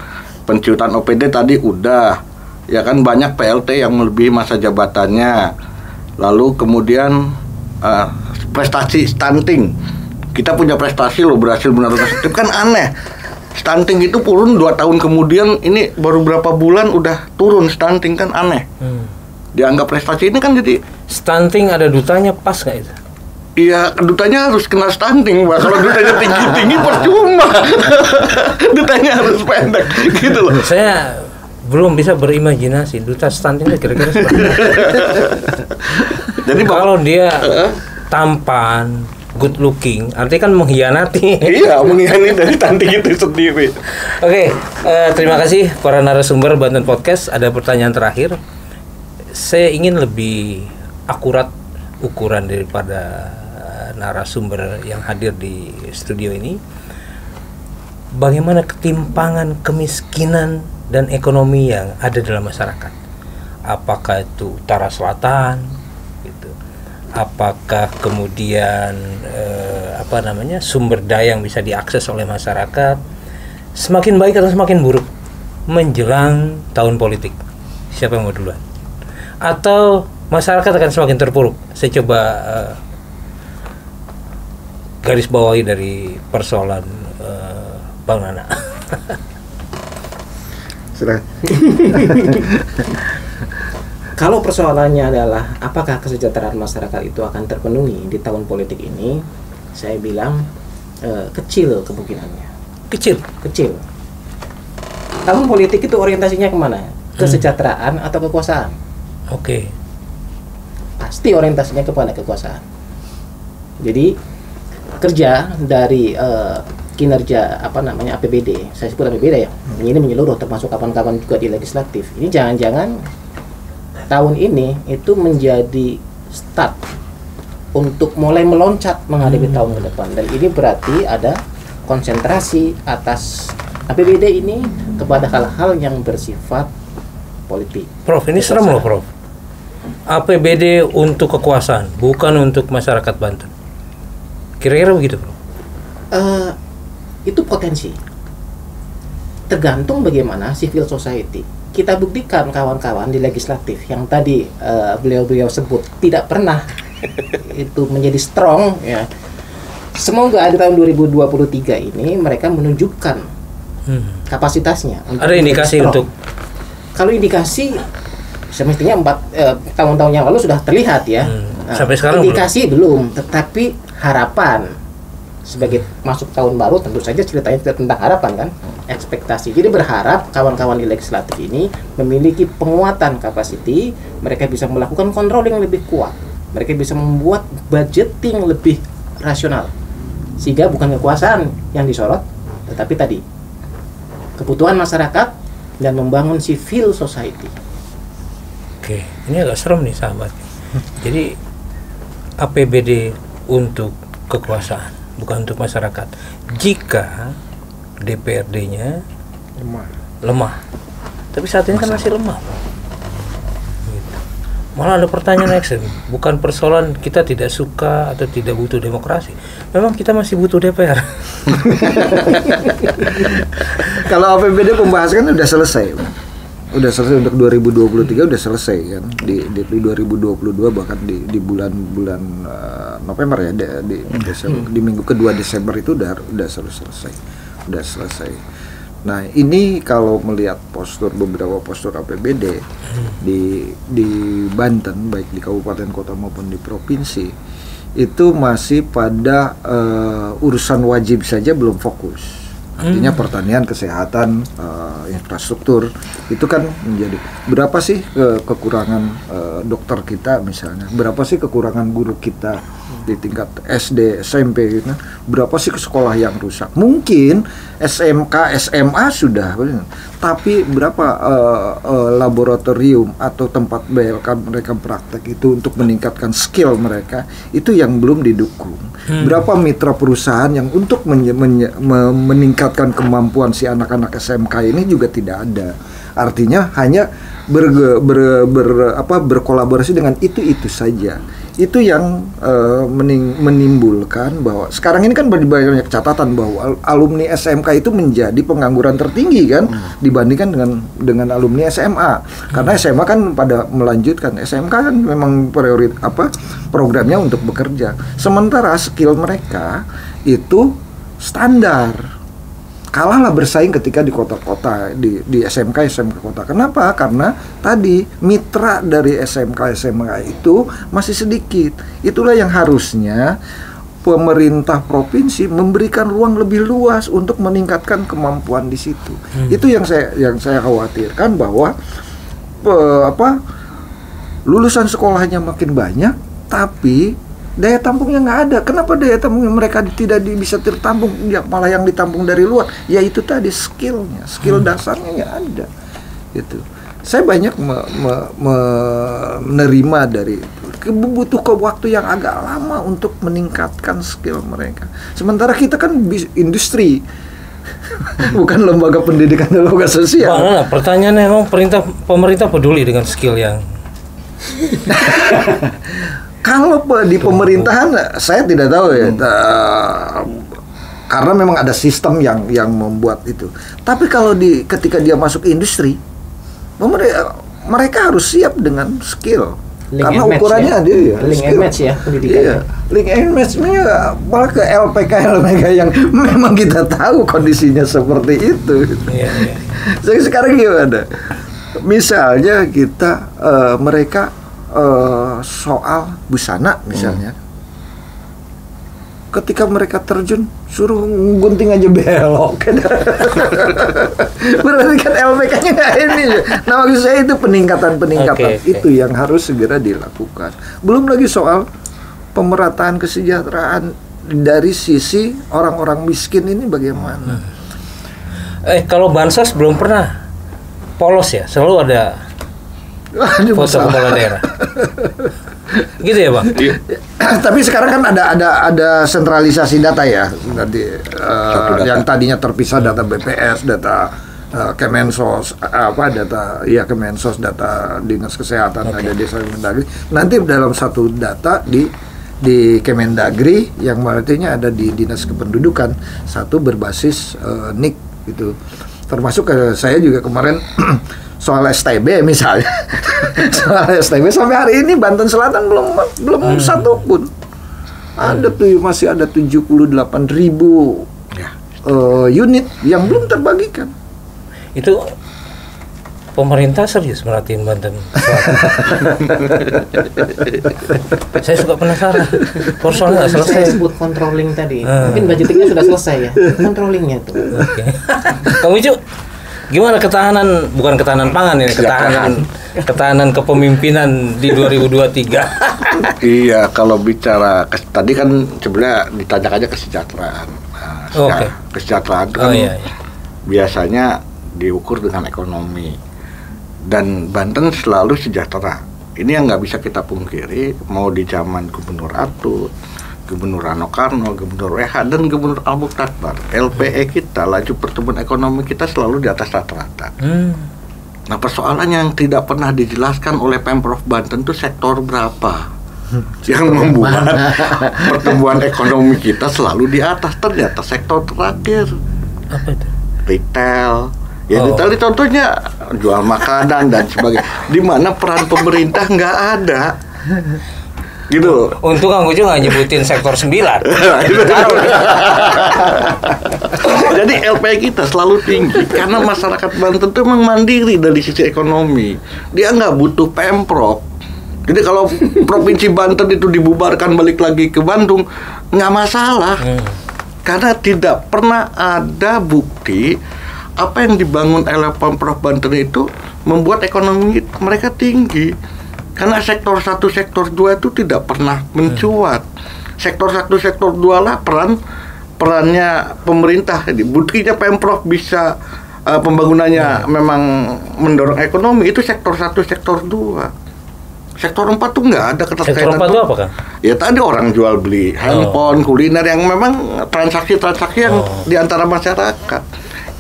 penciutan OPD tadi udah. Ya kan banyak PLT yang melebihi masa jabatannya. Lalu kemudian eh, prestasi stunting kita punya prestasi loh berhasil menurunkan stunting kan aneh stunting itu turun dua tahun kemudian ini baru berapa bulan udah turun stunting kan aneh Hmm. dianggap prestasi ini kan jadi stunting ada dutanya pas nggak itu Iya, dutanya harus kena stunting, Pak. Kalau dutanya tinggi-tinggi percuma. dutanya harus pendek, gitu loh. saya belum bisa berimajinasi duta stunting kira-kira seperti. Jadi kalau dia tampan good looking artinya kan mengkhianati Iya, mengingani dari stunting itu sendiri. Oke, eh, terima kasih para narasumber Banten Podcast. Ada pertanyaan terakhir. Saya ingin lebih akurat ukuran daripada narasumber yang hadir di studio ini. Bagaimana ketimpangan kemiskinan dan ekonomi yang ada dalam masyarakat? Apakah itu utara selatan? Apakah kemudian eh, apa namanya sumber daya yang bisa diakses oleh masyarakat semakin baik atau semakin buruk menjelang tahun politik? Siapa yang mau duluan? Atau masyarakat akan semakin terpuruk? Saya coba eh, garis bawahi dari persoalan eh, Bang Nana. Sudah. Kalau persoalannya adalah apakah kesejahteraan masyarakat itu akan terpenuhi di tahun politik ini, saya bilang eh, kecil kemungkinannya, Kecil. kecil. Tahun politik itu orientasinya ke mana? Kesejahteraan atau kekuasaan? Oke. Pasti orientasinya kepada kekuasaan. Jadi kerja dari eh, kinerja apa namanya APBD, saya sebut APBD ya, ini menyeluruh termasuk kapan-kapan juga di legislatif. Ini jangan-jangan tahun ini itu menjadi start untuk mulai meloncat menghadapi tahun ke depan dan ini berarti ada konsentrasi atas APBD ini kepada hal-hal yang bersifat politik. Prof, ini serem loh, Prof. APBD untuk kekuasaan, bukan untuk masyarakat Banten. Kira-kira begitu, Prof. Eh, itu potensi. Tergantung bagaimana civil society. Kita buktikan kawan-kawan di legislatif yang tadi eh, beliau-beliau sebut tidak pernah itu menjadi strong ya. Semoga di tahun 2023 ini mereka menunjukkan Hmm. kapasitasnya. untuk Ada indikasi strong. untuk kalau indikasi semestinya empat eh, tahun-tahun yang lalu sudah terlihat ya. Hmm. Nah, Sampai sekarang belum? indikasi belum, tetapi harapan sebagai masuk tahun baru tentu saja ceritanya tidak tentang harapan kan, ekspektasi. Jadi berharap kawan-kawan di legislatif ini memiliki penguatan kapasiti, mereka bisa melakukan kontrol yang lebih kuat, mereka bisa membuat budgeting lebih rasional, sehingga bukan kekuasaan yang disorot, tetapi tadi kebutuhan masyarakat dan membangun civil society. Oke, ini agak serem nih sahabat. Jadi APBD untuk kekuasaan, bukan untuk masyarakat. Jika DPRD-nya Lemah. lemah, tapi saat ini kan masih lemah. Gitu. Malah ada pertanyaan ekstrem, bukan persoalan kita tidak suka atau tidak butuh demokrasi. Memang kita masih butuh DPR. Kalau APBD pembahasan kan udah selesai. Udah selesai untuk 2023 udah selesai kan di di, di 2022 bahkan di di bulan-bulan eh, November ya di, di, Desember, di minggu kedua Desember itu udah udah selesai. Udah selesai. Nah, ini kalau melihat postur beberapa postur APBD di di Banten baik di kabupaten kota maupun di provinsi itu masih pada eh, urusan wajib saja belum fokus. Artinya pertanian, kesehatan, eh, infrastruktur itu kan menjadi berapa sih eh, kekurangan eh, dokter kita misalnya, berapa sih kekurangan guru kita di tingkat SD, SMP gitu. kan. Berapa sih ke sekolah yang rusak? Mungkin SMK, SMA sudah, tapi berapa eh, eh, laboratorium atau tempat BLK mereka praktek itu untuk meningkatkan skill mereka itu yang belum didukung. Berapa mitra perusahaan yang untuk menye- menye- me- meningkatkan kemampuan si anak-anak SMK ini juga tidak ada. Artinya hanya berge- ber- ber- apa, berkolaborasi dengan itu-itu saja. Itu yang eh, mening- menimbulkan bahwa sekarang ini kan banyak- banyak catatan bahwa al- alumni SMK itu menjadi pengangguran tertinggi kan dibandingkan dengan dengan alumni SMA. Karena SMA kan pada melanjutkan SMK kan memang priorit apa programnya untuk bekerja. Sementara skill mereka itu standar kalahlah bersaing ketika di kota-kota di di SMK SMK kota. Kenapa? Karena tadi mitra dari SMK SMK itu masih sedikit. Itulah yang harusnya pemerintah provinsi memberikan ruang lebih luas untuk meningkatkan kemampuan di situ. Itu yang saya yang saya khawatirkan bahwa pe- apa lulusan sekolahnya makin banyak tapi daya tampungnya nggak ada. Kenapa daya tampungnya mereka tidak di- bisa tertampung? Ya, malah yang ditampung dari luar. Ya itu tadi skillnya, skill dasarnya nggak ada. Gitu. Saya banyak me- me- me- menerima dari butuh ke waktu yang agak lama untuk meningkatkan skill mereka. Sementara kita kan bis- industri, bukan lembaga pendidikan dan lembaga sosial. Bang Nana, pertanyaannya emang pemerintah pemerintah peduli dengan skill yang Kalau di pemerintahan saya tidak tahu ya, ta- karena memang ada sistem yang yang membuat itu. Tapi kalau di ketika dia masuk industri, pemer- mereka harus siap dengan skill. Link karena and match ukurannya ya. dia ya, Link and skill. match ya, pendidikannya. Iya, link and match-nya malah ke LPK LPK yang memang kita tahu kondisinya seperti itu. Iya, iya. Jadi sekarang gimana? Misalnya kita eh, mereka eh, soal busana misalnya. Ketika mereka terjun suruh gunting aja belok. Berarti kan LPK-nya nggak ini. Nah maksud saya itu peningkatan-peningkatan Oke, oke. itu yang harus segera dilakukan. Belum lagi soal pemerataan kesejahteraan dari sisi orang-orang miskin ini bagaimana? Eh kalau bansos belum pernah polos ya, selalu ada Foto kepala daerah. gitu ya bang? Tapi sekarang kan ada ada ada sentralisasi data ya nanti data. yang tadinya terpisah data BPS, data eh, Kemensos, apa data ya Kemensos, data dinas kesehatan, ada desa Kemendagri. Nanti dalam satu data di di Kemendagri yang artinya ada di dinas kependudukan satu berbasis eh, NIK gitu. Termasuk eh, saya juga kemarin soal STB misalnya soal STB sampai hari ini Banten Selatan belum belum satu pun ada tuh masih ada 78 ribu Ya. eh, unit yang belum terbagikan Itu pemerintah serius merhatiin Banten Selatan. Saya suka penasaran. Persoalannya nggak Saya selesai. sebut controlling tadi. Ah. Mungkin budgetingnya sudah selesai ya. Controllingnya tuh. Oke. Kang Ucu, gimana ketahanan bukan ketahanan pangan ini, ketahanan ketahanan kepemimpinan di 2023. Iya, kalau bicara tadi kan sebenarnya ditanya aja kesejahteraan. Nah, Oh, oke. Kesejahteraan itu Oh kan iya, iya. biasanya diukur dengan ekonomi dan Banten selalu sejahtera. Ini yang nggak bisa kita pungkiri, mau di zaman Gubernur Atut, Gubernur Rano Karno, Gubernur Reha, dan Gubernur Al Mukhtar. LPE kita, laju pertumbuhan ekonomi kita selalu di atas rata-rata. Hmm. Nah persoalan yang tidak pernah dijelaskan oleh Pemprov Banten itu sektor berapa yang membuat pertumbuhan ekonomi kita selalu di atas ternyata sektor terakhir Apa itu? retail ya Oh. retail contohnya jual makanan dan sebagainya di mana peran pemerintah nggak ada gitu Untung Kang Ucu nggak nyebutin sektor 9. Jadi LPI kita selalu tinggi karena masyarakat Banten itu memang mandiri dari sisi ekonomi. Dia nggak butuh pemprov. Jadi kalau provinsi Banten itu dibubarkan balik lagi ke Bandung nggak masalah. Karena tidak pernah ada bukti apa yang dibangun oleh pemprov Banten itu membuat ekonomi mereka tinggi. Karena sektor satu, sektor dua itu tidak pernah mencuat. Sektor satu, sektor dua lah peran perannya pemerintah. Jadi buktinya pemprov bisa uh, pembangunannya memang mendorong ekonomi itu sektor satu, sektor dua. Sektor empat tuh nggak ada Sektor keterkaitan. 4 itu apa kan? Ya tadi orang jual beli handphone, kuliner yang memang transaksi-transaksi yang Oh. di antara masyarakat.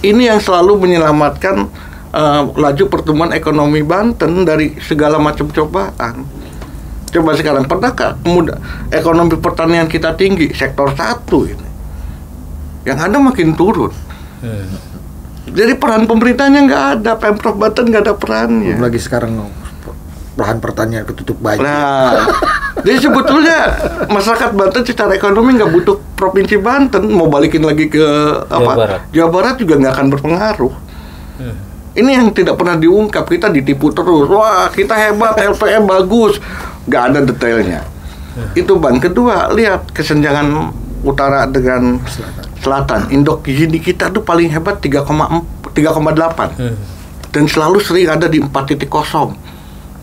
Ini yang selalu menyelamatkan eh, laju pertumbuhan ekonomi Banten dari segala macam cobaan. Coba sekarang pernahkah muda ekonomi pertanian kita tinggi sektor satu ini? Yang ada makin turun. Hmm. Jadi peran pemerintahnya nggak ada, pemprov Banten nggak ada perannya. Belum lagi sekarang lahan pertanian ketutup banjir. Nah, jadi sebetulnya masyarakat Banten secara ekonomi nggak butuh provinsi Banten mau balikin lagi ke apa Barat. Jawa Barat juga nggak akan berpengaruh. Hmm. Ini yang tidak pernah diungkap kita ditipu terus. Wah kita hebat, LPM bagus, nggak ada detailnya. Itu ban kedua. Lihat kesenjangan utara dengan selatan. Indok gini kita tuh paling hebat 3,4 3,8 Hmm. dan selalu sering ada di 4.0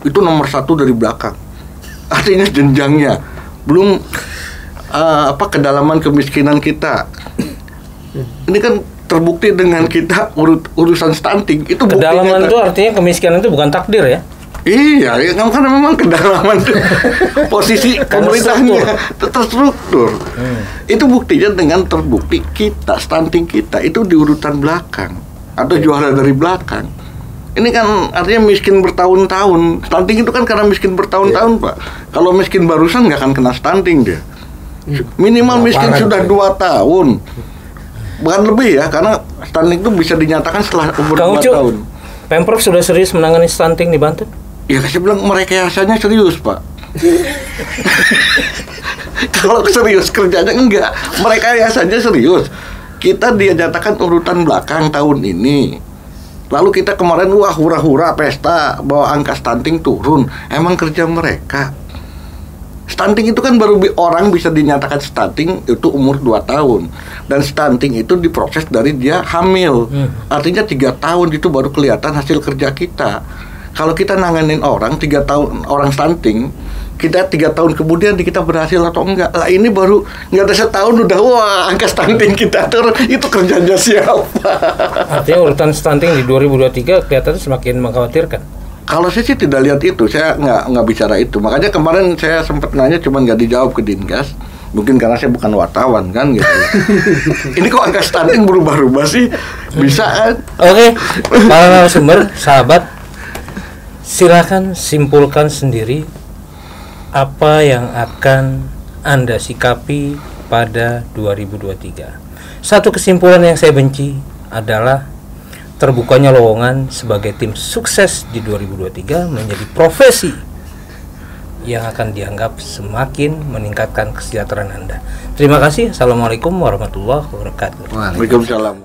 itu nomor satu dari belakang. Artinya jenjangnya. Belum eh, apa kedalaman kemiskinan kita. Ini kan terbukti dengan kita urut urusan stunting itu Kedalaman ter- itu artinya kemiskinan itu bukan takdir ya? Iya, ya, kan karena memang kedalaman tuh posisi pemerintahnya terstruktur. Itu buktinya dengan terbukti kita stunting kita itu di urutan belakang atau juara dari belakang. Ini kan artinya miskin bertahun-tahun. Stunting itu kan karena miskin bertahun-tahun, Pak. Kalau miskin barusan nggak akan kena stunting dia. Minimal miskin sudah dua tahun. Bahkan lebih ya, karena stunting itu bisa dinyatakan setelah umur Kang dua Ucu, tahun. Pemprov sudah serius menangani stunting di Banten? Ya saya bilang merekayasanya serius pak. Kalau serius kerjanya enggak Merekayasanya serius. Kita dia nyatakan urutan belakang tahun ini. Lalu kita kemarin wah hura-hura pesta bahwa angka stunting turun. Emang kerja mereka Stunting itu kan baru bi- orang bisa dinyatakan stunting itu umur 2 tahun. Dan stunting itu diproses dari dia hamil. Hmm. artinya tiga tahun itu baru kelihatan hasil kerja kita. Kalau kita nanganin orang tiga tahun orang stunting kita tiga tahun kemudian kita berhasil atau enggak? Lah ini baru nggak ada setahun udah wah angka stunting kita turun itu kerjanya siapa? Artinya urutan stunting di 2023 kelihatannya semakin mengkhawatirkan. Kalau saya sih tidak lihat itu, saya nggak nggak bicara itu. Makanya kemarin saya sempat nanya, cuman nggak dijawab ke Dinkas. Mungkin karena saya bukan wartawan kan gitu. Ini kok angka stunting berubah-ubah sih? Bisa kan? Oke, para narasumber, sahabat, silakan simpulkan sendiri apa yang akan Anda sikapi pada 2023. Satu kesimpulan yang saya benci adalah terbukanya lowongan sebagai tim sukses di 2023 menjadi profesi yang akan dianggap semakin meningkatkan kesejahteraan Anda. Terima kasih. Assalamualaikum warahmatullahi wabarakatuh. Waalaikumsalam.